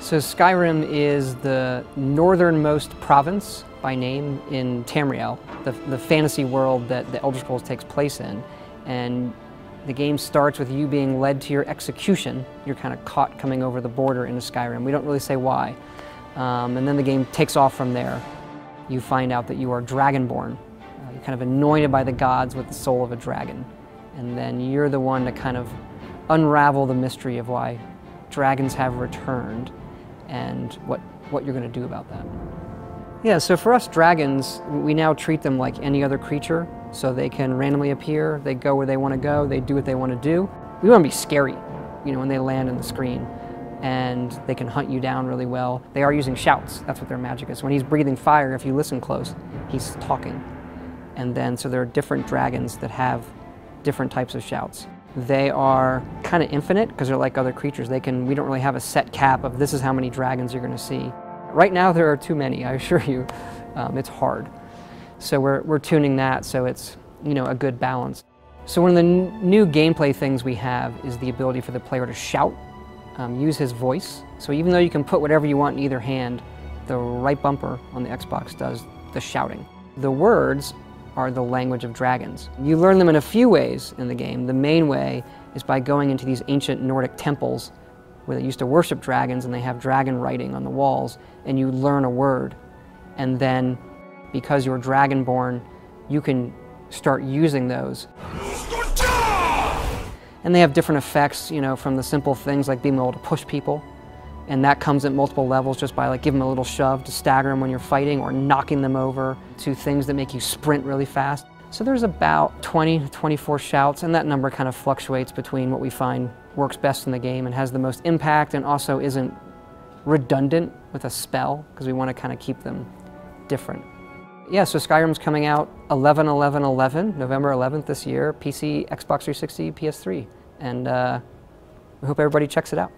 So Skyrim is the northernmost province by name in Tamriel, the, the fantasy world that the Elder Scrolls takes place in. And the game starts with you being led to your execution. You're kind of caught coming over the border into Skyrim. We don't really say why. Um, and then the game takes off from there. You find out that you are dragonborn. Uh, you're kind of anointed by the gods with the soul of a dragon. And then you're the one to kind of unravel the mystery of why dragons have returned and what, what you're going to do about that. Yeah, so for us dragons, we now treat them like any other creature. So they can randomly appear, they go where they want to go, they do what they want to do. We want to be scary, you know, when they land on the screen. And they can hunt you down really well. They are using shouts, that's what their magic is. When he's breathing fire, if you listen close, he's talking. And then, so there are different dragons that have different types of shouts. They are kind of infinite because they're like other creatures. They can, we don't really have a set cap of this is how many dragons you're going to see. Right now there are too many, I assure you. Um, it's hard. So we're, we're tuning that so it's, you know, a good balance. So one of the new gameplay things we have is the ability for the player to shout, um, use his voice. So even though you can put whatever you want in either hand, the right bumper on the Xbox does the shouting. The words are the language of dragons. You learn them in a few ways in the game. The main way is by going into these ancient Nordic temples where they used to worship dragons and they have dragon writing on the walls, and you learn a word. And then, because you're dragonborn, you can start using those. And they have different effects, you know, from the simple things like being able to push people and that comes at multiple levels just by like giving them a little shove to stagger them when you're fighting or knocking them over to things that make you sprint really fast. So there's about 20 to 24 shouts and that number kind of fluctuates between what we find works best in the game and has the most impact and also isn't redundant with a spell because we want to kind of keep them different. Yeah, so Skyrim's coming out 11 11 11, November 11th this year, PC, Xbox 360, PS3. And uh, we hope everybody checks it out.